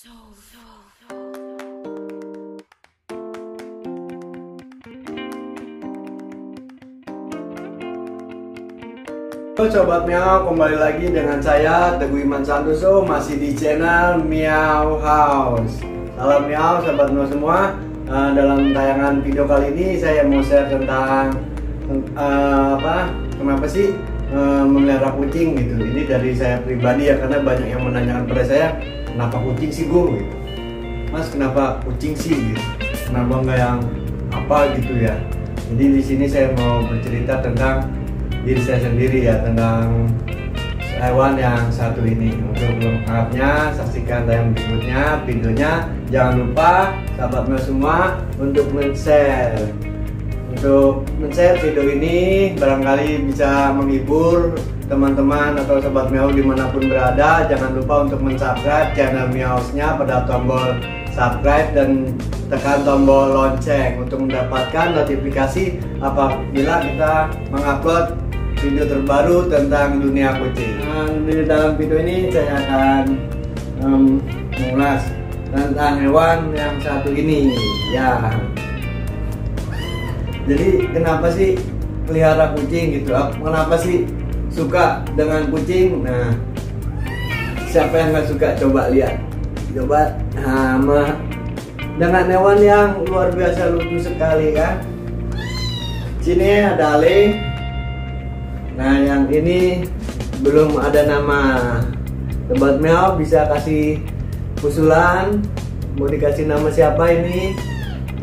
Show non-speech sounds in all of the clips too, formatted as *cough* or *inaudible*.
Halo Sobat Miau, kembali lagi dengan saya Teguh Iman Santoso masih di channel Miau House. Salam Miau, Sobat Miau semua. Uh, dalam tayangan video kali ini saya mau share tentang uh, apa? Kenapa sih uh, memelihara kucing gitu? Ini dari saya pribadi ya karena banyak yang menanyakan pada saya kenapa kucing sih gue? Gitu. Mas kenapa kucing sih? Gitu. Kenapa nggak yang apa gitu ya? Jadi di sini saya mau bercerita tentang diri saya sendiri ya tentang hewan yang satu ini untuk lengkapnya saksikan yang berikutnya videonya jangan lupa sahabat semua untuk men-share untuk men-share video ini barangkali bisa menghibur teman-teman atau sahabat Miau di mana pun berada jangan lupa untuk men-subscribe channel Miausnya pada tombol subscribe dan tekan tombol lonceng untuk mendapatkan notifikasi apabila kita mengupload video terbaru tentang dunia kucing. Di dalam video ini saya akan um, mengulas tentang hewan yang satu ini. Ya. Jadi kenapa sih pelihara kucing gitu? Kenapa sih suka dengan kucing? Nah, siapa yang nggak suka coba lihat. Coba nah, dengan hewan yang luar biasa lucu sekali kan. Sini ada Ale, Nah yang ini belum ada nama Tempat Meow bisa kasih usulan Mau dikasih nama siapa ini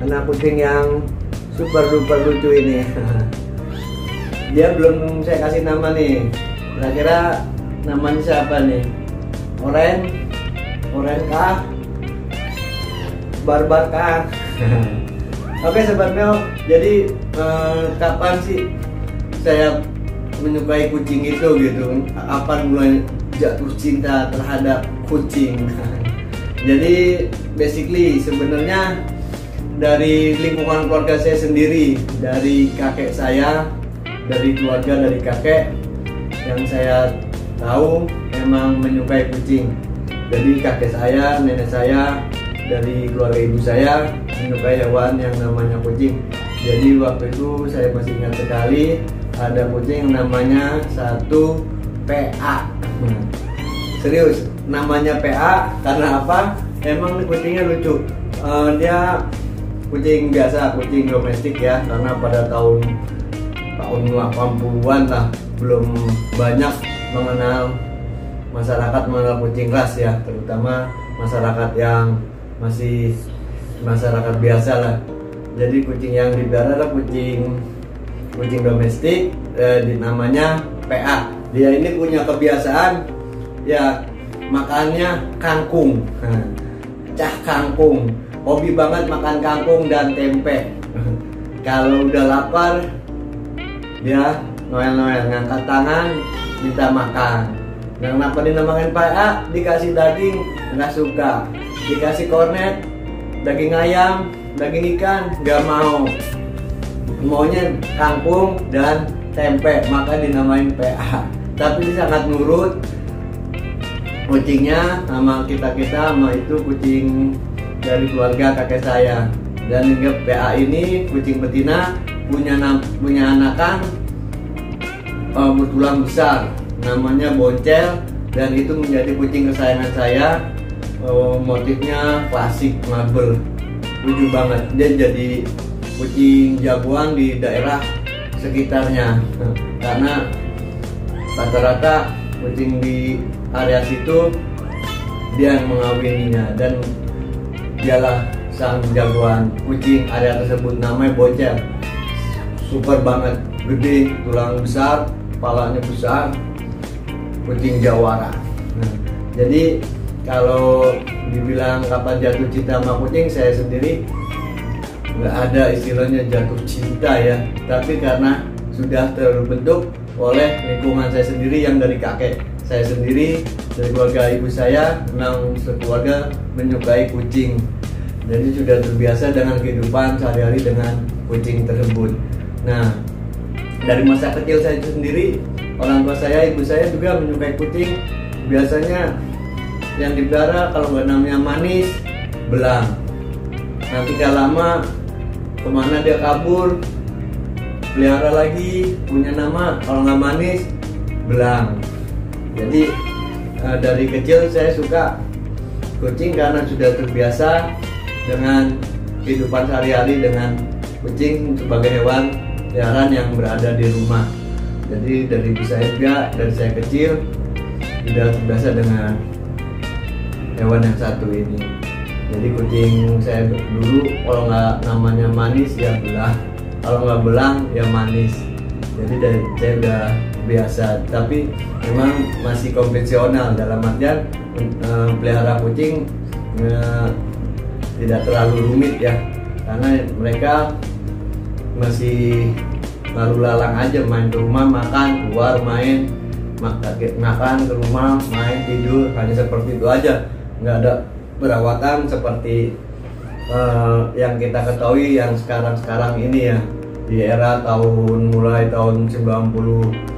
Anak kucing yang super duper lucu ini. Dia belum saya kasih nama nih. Kira-kira namanya siapa nih? Oren? Oren kah? Barbar kah? *laughs* Oke sobat Mel. Jadi eh, kapan sih saya menyukai kucing itu gitu? Apa mulai jatuh cinta terhadap kucing? *laughs* Jadi basically sebenarnya dari lingkungan keluarga saya sendiri dari kakek saya dari keluarga dari kakek. Yang saya tahu memang menyukai kucing. Jadi kakek saya nenek saya dari keluarga ibu saya menyukai hewan yang namanya kucing. Jadi waktu itu saya masih ingat sekali ada kucing namanya satu PA serius namanya PA karena apa? Emang kucingnya lucu. Uh, dia kucing biasa kucing domestik ya karena pada tahun tahun 80-an lah belum banyak mengenal masyarakat mengenal kucing ras ya terutama masyarakat yang masih masyarakat biasa lah. Jadi kucing yang dipelihara adalah kucing kucing domestik eh, namanya PA dia ini punya kebiasaan ya makannya kangkung. Cah kangkung hobi banget makan kangkung dan tempe. Kalau udah lapar dia noel-noel ngangkat tangan minta makan. Yang kenapa dinamakan PA dikasih daging nggak suka. Dikasih kornet daging ayam daging ikan nggak mau. Maunya kangkung dan tempe maka dinamain PA tapi dia sangat nurut. Kucingnya sama kita kita sama itu kucing dari keluarga kakek saya. Dan hingga PA ini kucing betina punya punya anakan uh, bertulang besar. Namanya boncel dan itu menjadi kucing kesayangan saya. Uh, motifnya klasik marble lucu banget. Dia jadi kucing jagoan di daerah sekitarnya. *laughs* Karena rata-rata kucing di area situ dia yang mengawininya. Dan dialah sang jagoan. Kucing area tersebut namanya bocel super banget. Gede tulang besar kepalanya besar. Kucing jawara. Nah, jadi kalau dibilang kapan jatuh cinta sama kucing saya sendiri nggak ada istilahnya jatuh cinta ya. Tapi karena sudah terbentuk oleh lingkungan saya sendiri yang dari kakek saya sendiri dari keluarga ibu saya memang sekeluarga menyukai kucing. Jadi sudah terbiasa dengan kehidupan sehari-hari dengan kucing tersebut. Nah dari masa kecil saya itu sendiri orang tua saya ibu saya juga menyukai kucing. Biasanya yang dipelihara kalau nggak namanya manis belang. Nanti kalau lama ke mana dia kabur pelihara lagi punya nama. Kalau nggak manis belang jadi uh, dari kecil saya suka kucing karena sudah terbiasa dengan kehidupan sehari-hari dengan kucing sebagai hewan peliharaan yang berada di rumah. Jadi dari saya juga dari saya kecil sudah terbiasa dengan hewan yang satu ini. Jadi kucing saya dulu kalau nggak namanya manis ya belang kalau nggak belang ya manis. Jadi dari saya udah biasa. Tapi memang masih konvensional. Dalam artian eh, pelihara kucing eh, tidak terlalu rumit ya. Karena mereka masih lalu lalang aja main ke rumah makan keluar main makan ke rumah main tidur. Hanya seperti itu aja. Nggak ada perawatan seperti uh, yang kita ketahui yang sekarang-sekarang ini ya. Di era tahun mulai tahun 90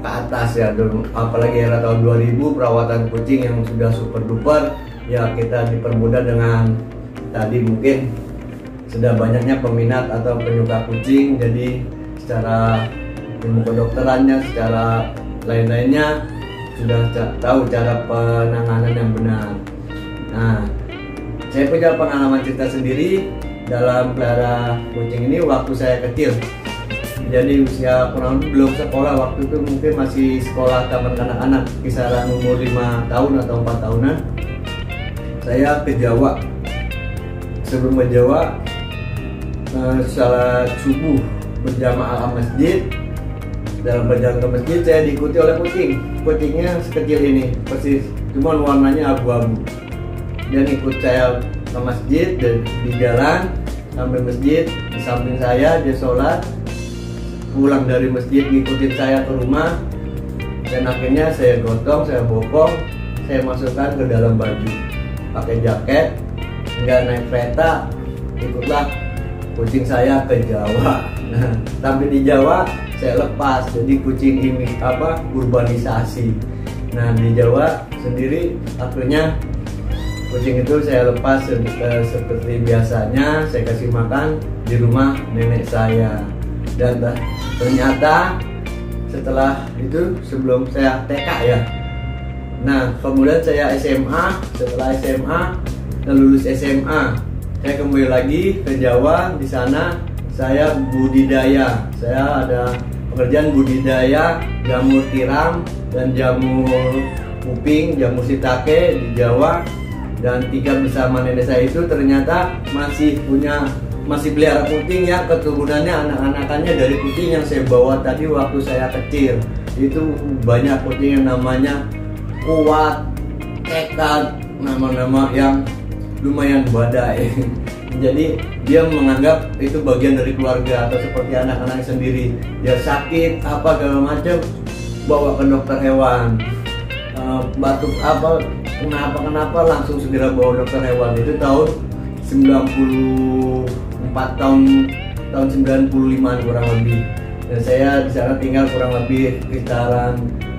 ke atas ya apalagi era tahun 2000 perawatan kucing yang sudah super duper ya kita dipermudah dengan tadi mungkin sudah banyaknya peminat atau penyuka kucing jadi secara ilmu kedokterannya secara lain-lainnya sudah tahu cara penanganan yang benar Nah, saya punya pengalaman cerita sendiri dalam pelihara kucing ini waktu saya kecil. Jadi usia kurang belum sekolah. Waktu itu mungkin masih sekolah taman kanak-kanak kisaran umur 5 tahun atau 4 tahunan. Saya ke Jawa. Sebelum ke Jawa, eh, salat subuh berjamaah masjid. Dalam perjalanan ke masjid saya diikuti oleh kucing. Kucingnya sekecil ini persis cuma warnanya abu-abu. Dan ikut saya ke masjid dan di jalan sampai masjid. Di samping saya dia sholat pulang dari masjid ngikutin saya ke rumah. Dan akhirnya saya gotong saya bopong saya masukkan ke dalam baju. Pakai jaket nggak naik kereta ikutlah kucing saya ke Jawa. *laughs* Nah sampai di Jawa saya lepas jadi kucing ini apa urbanisasi. Nah di Jawa sendiri akhirnya kucing itu saya lepas uh, seperti biasanya saya kasih makan di rumah nenek saya dan ternyata setelah itu sebelum saya TK ya. Nah kemudian saya SMA setelah SMA lulus SMA saya kembali lagi ke Jawa. Di sana saya budidaya. Saya ada pekerjaan budidaya jamur tiram dan jamur kuping jamur sitake di Jawa. Dan tiga bersama nenek saya itu ternyata masih punya masih pelihara kucing ya. Keturunannya anak-anakannya dari kucing yang saya bawa tadi waktu saya kecil. Itu banyak kucing yang namanya kuat tekad nama-nama yang lumayan badai. *laughs* Jadi dia menganggap itu bagian dari keluarga atau seperti anak-anak sendiri. Dia sakit apa segala macam bawa ke dokter hewan. Uh, batuk apa kenapa kenapa langsung segera bawa dokter hewan. Itu tahun 94 tahun tahun 95 kurang lebih. Dan saya di sana tinggal kurang lebih sekitaran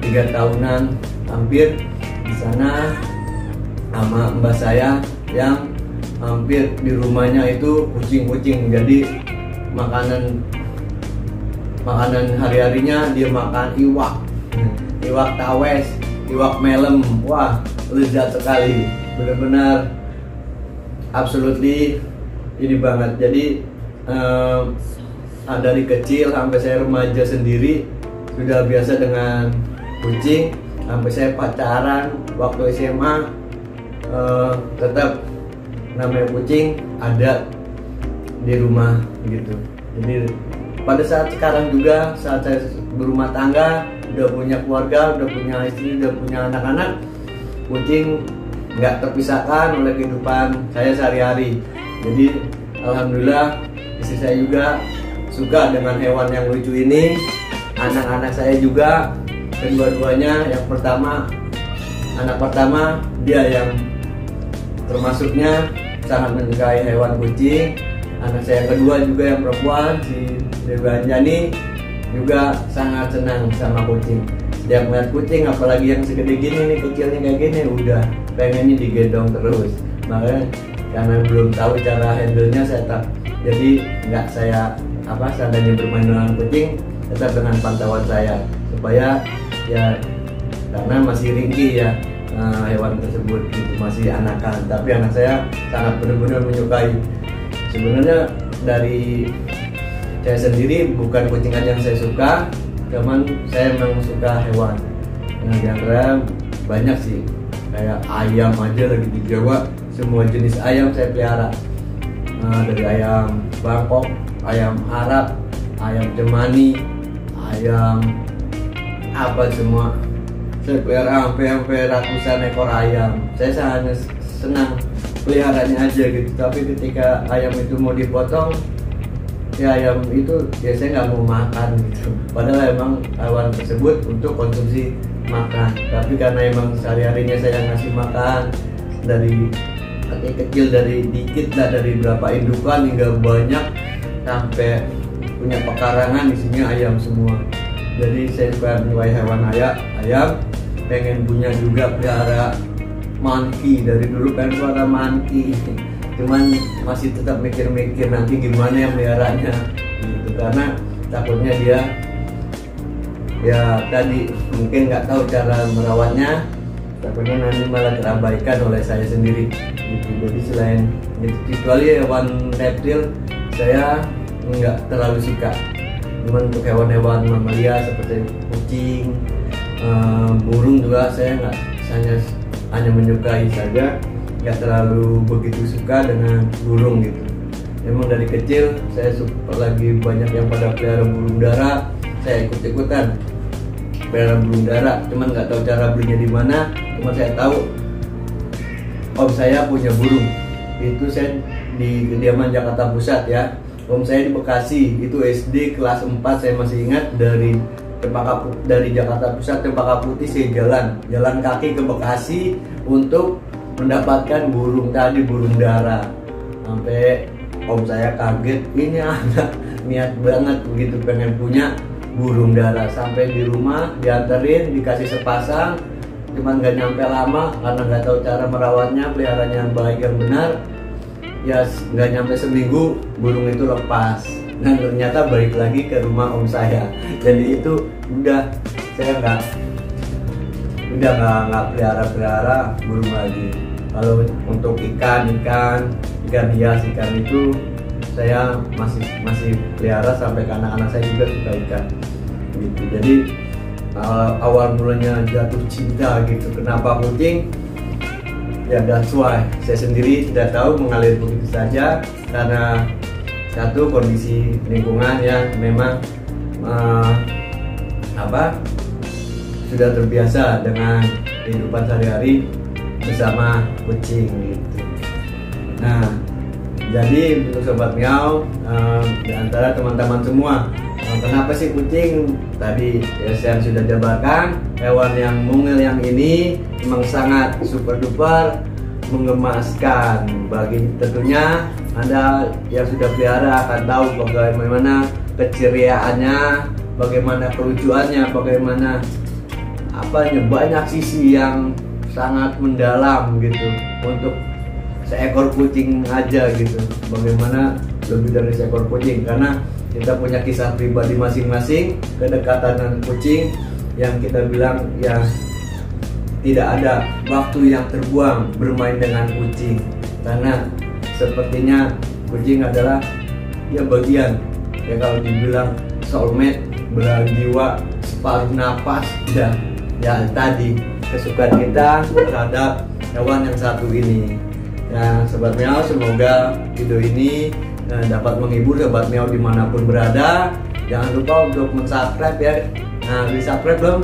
tiga tahunan hampir di sana sama mbak saya yang hampir di rumahnya itu kucing-kucing. Jadi makanan makanan hari-harinya dia makan iwak. Iwak tawes iwak melem. Wah lezat sekali. Benar-benar absolutely ini banget. Jadi um, dari kecil sampai saya remaja sendiri sudah biasa dengan kucing. Sampai saya pacaran waktu SMA uh, tetap namanya kucing ada di rumah gitu. Jadi pada saat sekarang juga saat saya berumah tangga udah punya keluarga udah punya istri udah punya anak-anak kucing nggak terpisahkan oleh kehidupan saya sehari-hari jadi alhamdulillah istri saya juga suka dengan hewan yang lucu ini. Anak-anak saya juga kedua-duanya. Yang pertama anak pertama dia yang termasuknya sangat menyukai hewan kucing. Anak saya yang kedua juga yang perempuan si Dewi Anjani juga sangat senang sama kucing. Setiap melihat kucing apalagi yang segede gini nih kecilnya kayak gini udah pengennya digendong terus. Makanya karena belum tahu cara handle-nya saya tak jadi nggak saya apa seandainya bermain dengan kucing tetap dengan pantauan saya. Supaya ya karena masih ringkih ya uh, hewan tersebut gitu, masih anakan. Tapi anak saya sangat benar-benar menyukai. Sebenarnya dari saya sendiri bukan kucingan yang saya suka cuman saya memang suka hewan. Nah antara banyak sih. Kayak ayam aja lagi di Jawa semua jenis ayam saya pelihara. Nah, dari ayam Bangkok ayam Arab ayam Jemani ayam apa semua. Saya pelihara sampai ratusan ekor ayam. Saya sangat senang peliharanya aja gitu. Tapi ketika ayam itu mau dipotong ya ayam itu biasanya nggak mau makan gitu. Padahal emang hewan tersebut untuk konsumsi makan. Tapi karena emang sehari harinya saya ngasih makan dari kecil kecil dari dikit lah dari berapa indukan hingga banyak. Sampai punya pekarangan isinya ayam semua. Jadi saya suka menyukai hewan ayam ayam. Pengen punya juga pelihara monkey. Dari dulu pengen pelihara monkey. Cuman masih tetap mikir-mikir nanti gimana yang meliharanya. Gitu karena takutnya dia ya tadi mungkin nggak tahu cara merawatnya. Takutnya nanti malah terabaikan oleh saya sendiri gitu. Jadi selain gitu, kecuali hewan reptil saya nggak terlalu suka. Cuman untuk hewan-hewan mamalia seperti kucing uh, burung juga saya nggak hanya hanya menyukai saja. Nggak terlalu begitu suka dengan burung gitu. Memang dari kecil saya suka lagi banyak yang pada pelihara burung dara saya ikut ikutan pelihara burung dara. Cuman nggak tahu cara belinya di mana cuma saya tahu om saya punya burung. Itu saya di kediaman Jakarta Pusat ya. Om saya di Bekasi. Itu SD kelas 4 saya masih ingat dari Cempaka dari Jakarta Pusat Cempaka Putih saya jalan. Jalan kaki ke Bekasi untuk mendapatkan burung tadi burung dara sampai om saya kaget ini anak niat banget begitu pengen punya burung dara sampai di rumah dianterin dikasih sepasang cuman gak nyampe lama karena nggak tahu cara merawatnya peliharanya yang baik yang benar ya nggak nyampe seminggu burung itu lepas. Dan ternyata balik lagi ke rumah om saya. Jadi itu udah saya nggak udah nggak nggak pelihara pelihara burung lagi. Kalau untuk ikan ikan ikan hias ikan itu saya masih masih pelihara sampai ke anak-anak saya juga suka ikan. Gitu. Jadi awal mulanya jatuh cinta gitu. Kenapa kucing ya that's why saya sendiri tidak tahu mengalir begitu saja karena satu kondisi lingkungan yang memang uh, apa sudah terbiasa dengan kehidupan sehari-hari bersama kucing gitu. Nah, jadi untuk sobat miau uh, di antara teman-teman semua uh, kenapa sih kucing tadi ya saya sudah jabarkan hewan yang mungil yang ini memang sangat super duper menggemaskan bagi tentunya anda yang sudah pelihara akan tahu bagaimana keceriaannya, bagaimana kelucuannya, bagaimana apa banyak sisi yang sangat mendalam gitu untuk seekor kucing aja gitu. Bagaimana lebih dari seekor kucing? Karena kita punya kisah pribadi masing-masing, kedekatan dengan kucing yang kita bilang ya tidak ada waktu yang terbuang bermain dengan kucing. Karena sepertinya kucing adalah ya bagian ya kalau dibilang soulmate belahan jiwa separuh nafas dan ya tadi kesukaan kita terhadap hewan yang satu ini. Ya sobat meow semoga video ini eh, dapat menghibur sobat meow di mana pun berada. Jangan lupa untuk mensubscribe ya. Nah di subscribe belum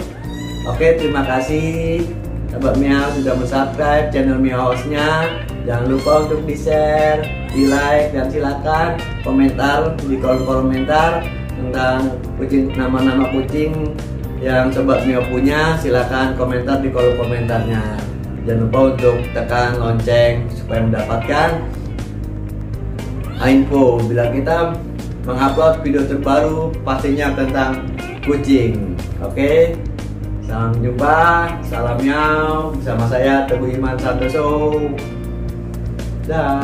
oke terima kasih. Sobat Miao sudah mensubscribe channel Miao Hostnya. Jangan lupa untuk di share, di like, dan silakan komentar di kolom komentar tentang kucing nama-nama kucing yang sobat Mio punya. Silakan komentar di kolom komentarnya. Jangan lupa untuk tekan lonceng supaya mendapatkan info bila kita mengupload video terbaru pastinya tentang kucing oke Salam jumpa, salam miau bersama saya Teguh Iman Santoso. Dah.